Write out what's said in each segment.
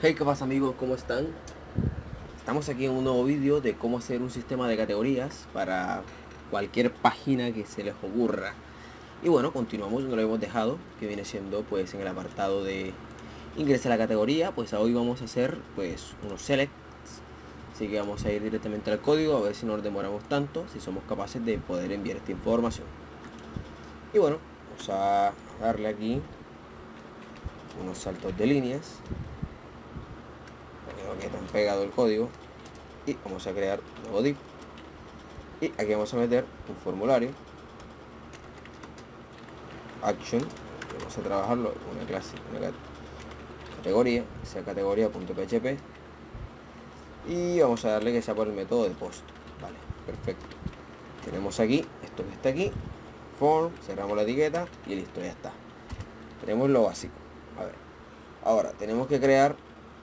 Hey, ¿qué pasa amigos? ¿Cómo están? Estamos aquí en un nuevo vídeo de cómo hacer un sistema de categorías para cualquier página que se les ocurra. Y bueno, continuamos donde lo hemos dejado, que viene siendo pues en el apartado de ingresa a la categoría, pues hoy vamos a hacer pues unos selects. Así que vamos a ir directamente al código a ver si no nos demoramos tanto, si somos capaces de poder enviar esta información. Y bueno, vamos a darle aquí unos saltos de líneas que están pegado el código y vamos a crear un nuevo div y aquí vamos a meter un formulario. Action vamos a trabajarlo una clase una categoría sea categoría.php y vamos a darle que sea por el método de post. Vale perfecto. Tenemos aquí esto que está aquí form cerramos la etiqueta y listo ya está. Tenemos lo básico. A ver ahora tenemos que crear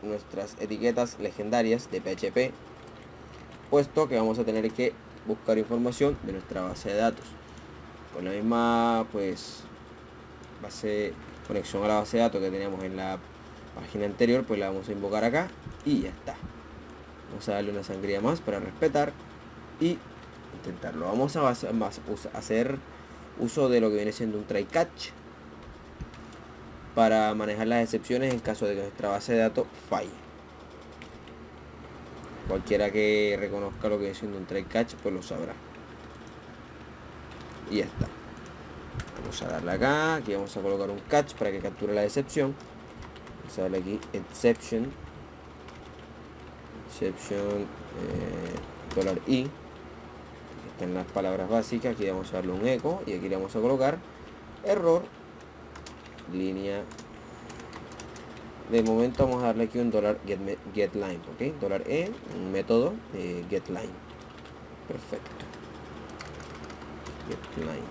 nuestras etiquetas legendarias de PHP, puesto que vamos a tener que buscar información de nuestra base de datos. Con la misma pues base conexión a la base de datos que teníamos en la página anterior, pues la vamos a invocar acá y ya está. Vamos a darle una sangría más para respetar y intentarlo. Vamos a hacer uso de lo que viene siendo un try catch para manejar las excepciones en caso de que nuestra base de datos falle. Cualquiera que reconozca lo que es un try catch, pues lo sabrá. Y ya está. Vamos a darle acá, aquí vamos a colocar un catch para que capture la excepción. Vamos a darle aquí exception. Exception eh, i. Aquí están las palabras básicas, aquí vamos a darle un eco y aquí le vamos a colocar error línea. De momento vamos a darle aquí un dólar get, get, line ok dólar e un método de get line. Perfecto. Get line.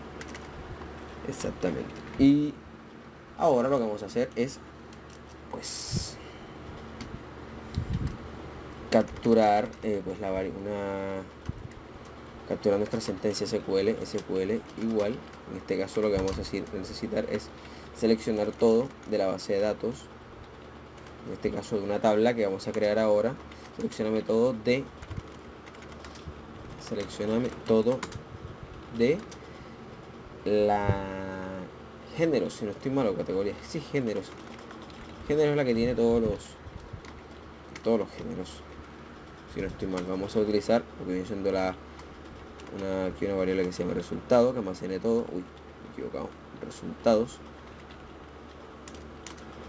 Exactamente. Y ahora lo que vamos a hacer es pues capturar eh, pues la una capturar nuestra sentencia SQL SQL igual. En este caso lo que vamos a necesitar es seleccionar todo de la base de datos en este caso de una tabla que vamos a crear ahora. Seleccioname todo de seleccioname todo de la géneros si no estoy malo categoría. Sí géneros. Género es la que tiene todos los todos los géneros si no estoy mal. Vamos a utilizar lo que viene la una, aquí una variable que se llama resultado que almacene todo. Uy me he equivocado. Resultados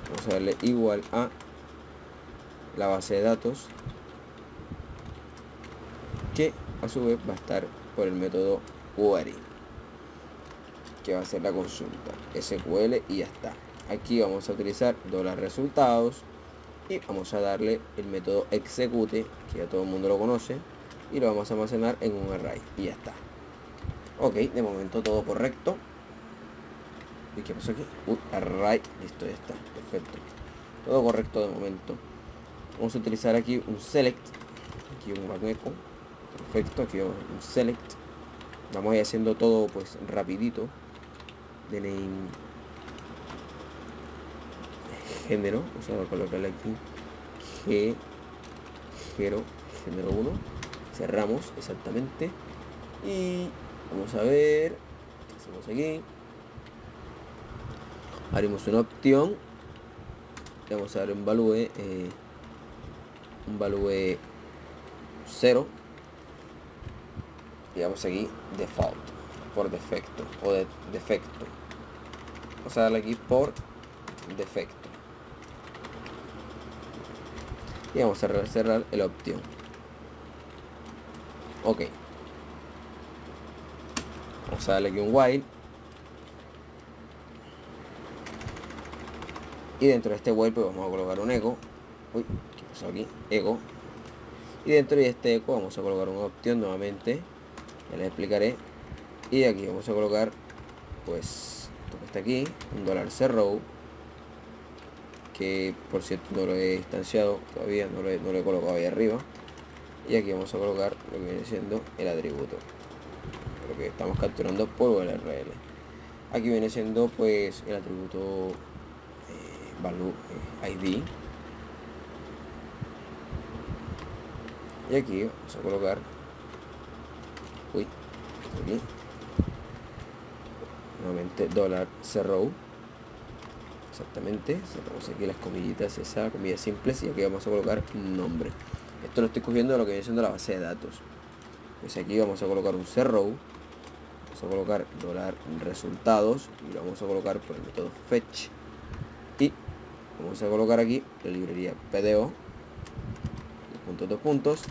vamos a darle igual a la base de datos que a su vez va a estar por el método query que va a ser la consulta SQL y ya está. Aquí vamos a utilizar dólar resultados y vamos a darle el método execute que ya todo el mundo lo conoce y lo vamos a almacenar en un array y ya está. Ok de momento todo correcto ¿Y qué pasó aquí? Uh, array, listo, ya está, perfecto. Todo correcto de momento. Vamos a utilizar aquí un select. Aquí un eco Perfecto, aquí un select. Vamos a ir haciendo todo pues rapidito. De name género. Sea, a colocarle aquí G, género, género 1. Cerramos exactamente. Y vamos a ver. ¿Qué hacemos aquí? Haremos una opción. Vamos a dar un value eh, un value 0 y vamos aquí default por defecto o de defecto. Vamos a darle aquí por defecto. Y vamos a cerrar el opción. Ok. Vamos a darle aquí un while y dentro de este pues vamos a colocar un eco. Uy qué pasó aquí eco. Y dentro de este eco vamos a colocar una opción nuevamente. Ya les explicaré. Y aquí vamos a colocar pues esto que está aquí un dólar cerro que por cierto no lo he instanciado todavía no lo he, no lo he colocado ahí arriba. Y aquí vamos a colocar lo que viene siendo el atributo. Lo que estamos capturando por URL aquí viene siendo pues el atributo value eh, id y aquí vamos a colocar uy aquí. Nuevamente dólar cerrow exactamente cerramos aquí las comillitas esa comillas simples y aquí vamos a colocar nombre. Esto lo estoy cogiendo de lo que viene siendo la base de datos. Pues aquí vamos a colocar un cerrow vamos a colocar dólar resultados y lo vamos a colocar por el método fetch. Y vamos a colocar aquí la librería PDO puntos dos puntos.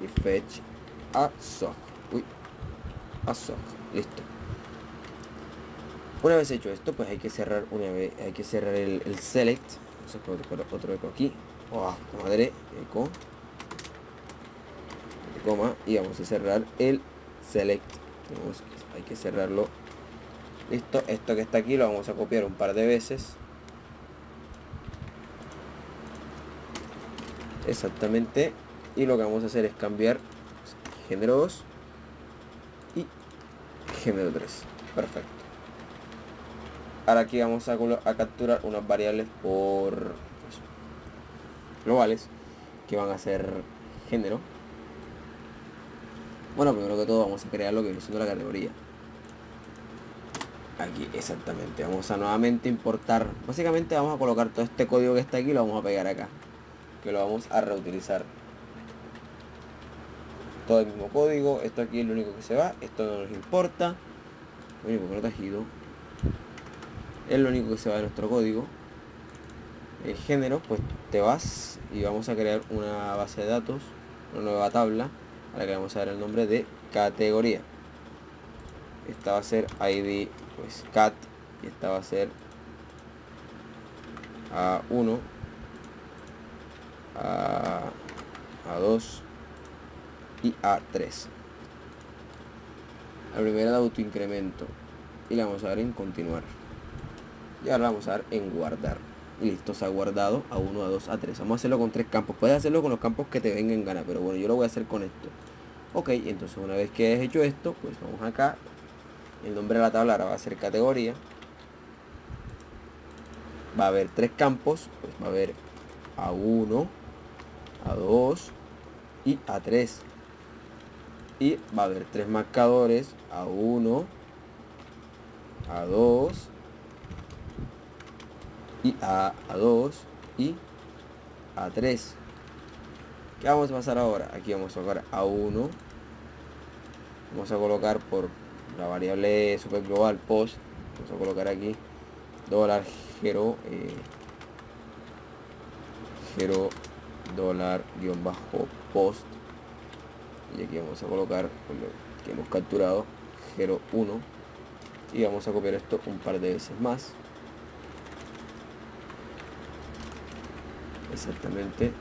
Y fetch a sock uy a sock listo. Una vez hecho esto pues hay que cerrar una vez hay que cerrar el, select. Vamos a colocar otro eco aquí. Oh, madre eco. Coma y vamos a cerrar el select. Hay que cerrarlo. Listo esto que está aquí lo vamos a copiar un par de veces exactamente. Y lo que vamos a hacer es cambiar género 2 y género 3 perfecto. Ahora aquí vamos a, capturar unas variables por globales que van a ser género. Bueno primero que todo vamos a crear lo que viene siendo la categoría. Aquí exactamente. Vamos a nuevamente importar básicamente vamos a colocar todo este código que está aquí lo vamos a pegar acá que lo vamos a reutilizar. Todo el mismo código esto aquí es lo único que se va esto no nos importa. Lo único protegido es lo único que se va de nuestro código. El género pues te vas y vamos a crear una base de datos una nueva tabla a la que vamos a dar el nombre de categoría. Esta va a ser id pues cat y esta va a ser a1 a, A2 y A3. La primera de autoincremento y la vamos a dar en continuar. Y ahora vamos a dar en guardar. Y listo, se ha guardado a 1, a 2, a 3. Vamos a hacerlo con tres campos. Puedes hacerlo con los campos que te vengan en gana, pero bueno, yo lo voy a hacer con esto. Ok, entonces una vez que hayas hecho esto, pues vamos acá. El nombre de la tabla va a ser categoría. Va a haber tres campos, pues va a haber A1, a2 y A3. Y va a haber tres marcadores, A1, A2 y A, A2 y A3. ¿Qué vamos a pasar ahora? Aquí vamos a colocar A1. Vamos a colocar por la variable super global post. Vamos a colocar aquí dólar hero, eh, dólar guion bajo post. Y aquí vamos a colocar lo que hemos capturado 01 y vamos a copiar esto un par de veces más. Exactamente.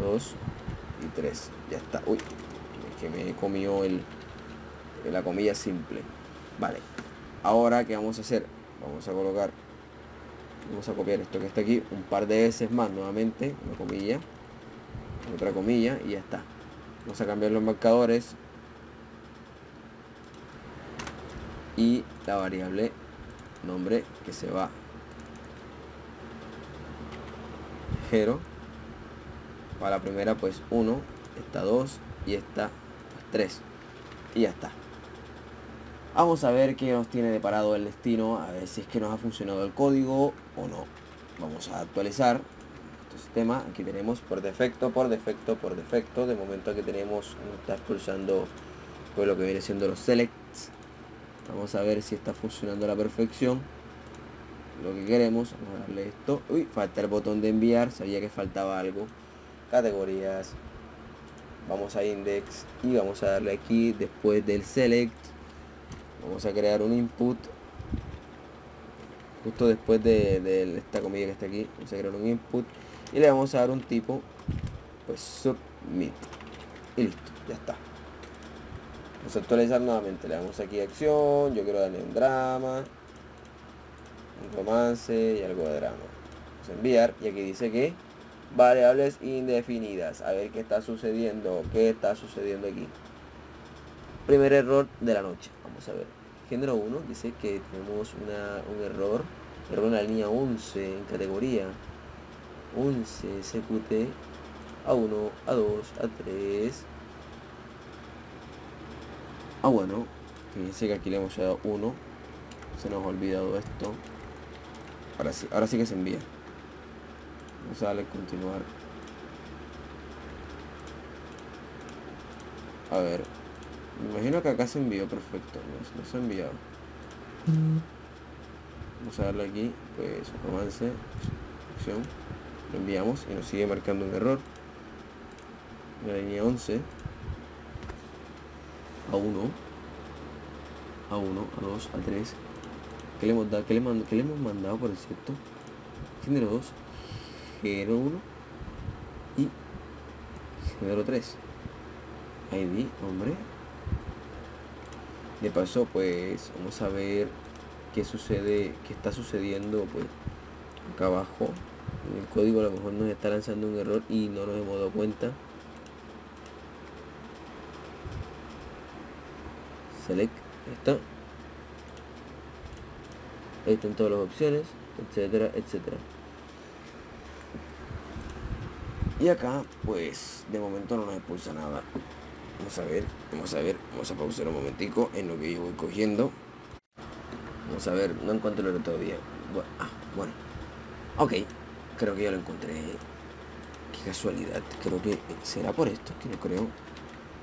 2 y 3 ya está. Uy que me comió el la comilla simple. Vale. Ahora que vamos a hacer vamos a colocar vamos a copiar esto que está aquí un par de veces más nuevamente una comilla otra comilla y ya está. Vamos a cambiar los marcadores. Y la variable nombre que se va 0 para la primera pues 1 esta 2 y esta 3 y ya está Vamos a ver qué nos tiene deparado el destino, a ver si es que nos ha funcionado el código o no. Vamos a actualizar nuestro sistema. Aquí tenemos por defecto, por defecto, por defecto. De momento aquí tenemos, está expulsando pues lo que viene siendo los selects. Vamos a ver si está funcionando a la perfección. Lo que queremos, vamos a darle esto. Uy, falta el botón de enviar, sabía que faltaba algo. Categorías. Vamos a index y vamos a darle aquí después del select vamos a crear un input justo después de, esta comida que está aquí. Vamos a crear un input y le vamos a dar un tipo pues submit. Y listo ya está. Vamos a actualizar nuevamente. Le damos aquí acción. Yo quiero darle un drama un romance y algo de drama. Vamos a enviar y aquí dice que variables indefinidas. A ver qué está sucediendo qué está sucediendo aquí primer error de la noche vamos a ver género 1 dice que tenemos un error error en la línea 11 en categoría 11 SQT A1, A2, A3. Ah, bueno. Fíjense que aquí le hemos dado 1. Se nos ha olvidado esto. Ahora sí, ahora sí que se envía. Vamos a darle continuar. A ver. Me imagino que acá se envió perfecto. No, se ha enviado. Vamos a darle aquí, pues, romance, opción. Lo enviamos y nos sigue marcando un error. La línea 11. A 1. A 1, A 2, A 3. ¿Qué le hemos dado? ¿Qué le, ¿Qué le hemos mandado por cierto? Género 2. Género 1. Y género 3. ID, hombre. De paso, pues vamos a ver qué sucede, qué está sucediendo pues acá abajo. El código a lo mejor nos está lanzando un error y no nos hemos dado cuenta. Select, está. Ahí están todas las opciones, etcétera, etcétera. Y acá, pues, de momento no nos expulsa nada. Vamos a ver, vamos a ver, vamos a pausar un momentico en lo que yo voy cogiendo. Vamos a ver, no encuentro el todavía. Bueno, ah, bueno. Ok, creo que ya lo encontré. Qué casualidad, creo que... ¿Será por esto? Que no creo.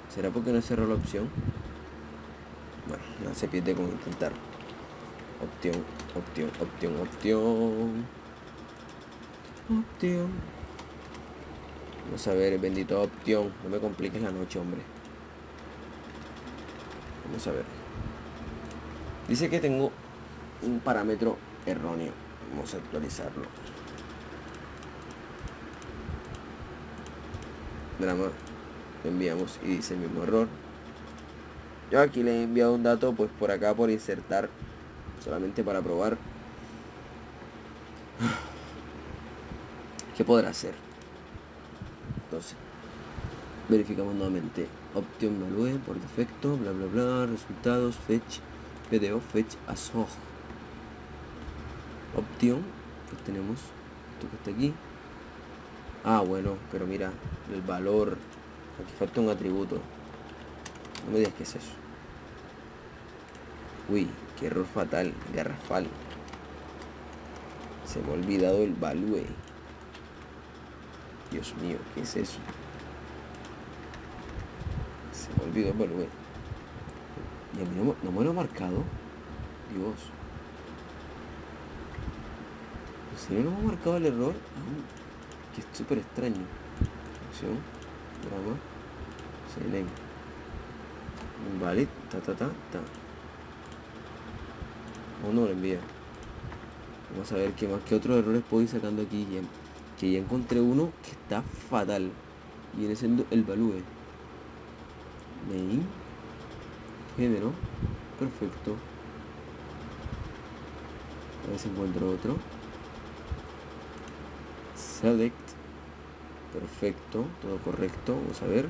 ¿Será porque no cerró la opción? Bueno, no se pierde con intentar. Opción, opción, opción, opción. Opción. Vamos a ver, bendito opción. No me compliques la noche, hombre. Vamos a ver. Dice que tengo un parámetro erróneo. Vamos a actualizarlo. Drama. enviamos y dice el mismo error. Yo aquí le he enviado un dato pues por acá por insertar. Solamente para probar. ¿Qué podrá hacer? Entonces, verificamos nuevamente opción value por defecto, bla bla bla, resultados, fetch, video, fetch, asog. Opción, que tenemos esto que está aquí. Ah, bueno, pero mira, el valor, aquí falta un atributo. No me digas qué es eso. Uy, qué error fatal, garrafal. Se me ha olvidado el value. Dios mío, ¿qué es eso? Olvidó bueno, Y a mí no, me lo ha marcado. Dios. Si no me ha marcado el error, que es súper extraño. Acción, drama, select. Invalid, ta ta ta ta. O no lo envía. Vamos a ver qué más, qué otros errores puedo ir sacando aquí. Ya, que ya encontré uno que está fatal. Viene siendo el value main género perfecto. A ver si encuentro otro. Select perfecto todo correcto vamos a ver.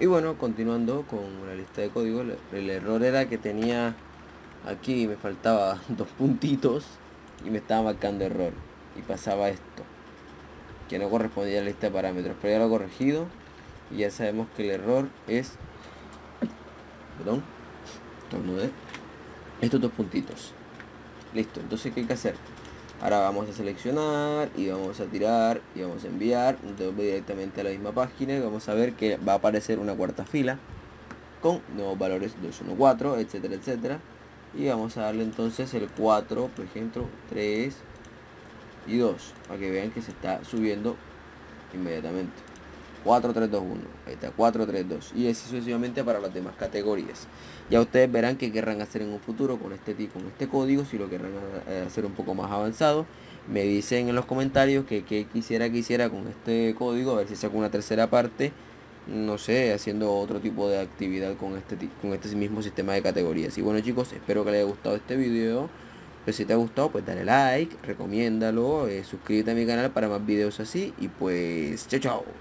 Y bueno continuando con la lista de código el error era que tenía aquí me faltaba dos puntitos y me estaba marcando error. Y pasaba esto que no correspondía a la lista de parámetros pero ya lo he corregido y ya sabemos que el error es perdón de estos dos puntitos. Listo entonces qué hay que hacer ahora vamos a seleccionar y vamos a tirar y vamos a enviar. Directamente a la misma página. Y vamos a ver que va a aparecer una cuarta fila con nuevos valores 214 etcétera etcétera. Y vamos a darle entonces el 4 por ejemplo 3 y 2 para que vean que se está subiendo inmediatamente 4, 3, 2, 1. Ahí está, 4, 3, 2. Y así sucesivamente para las demás categorías. Ya ustedes verán que querrán hacer en un futuro con este con este código, si lo querrán eh, hacer un poco más avanzado. Me dicen en los comentarios que, quisiera que hiciera con este código, a ver si saco una tercera parte. No sé, haciendo otro tipo de actividad con este, con este mismo sistema de categorías. Y bueno chicos, espero que les haya gustado este video. Pues si te ha gustado, pues dale like, recomiéndalo, eh, suscríbete a mi canal para más videos así. Y pues, chao, chao.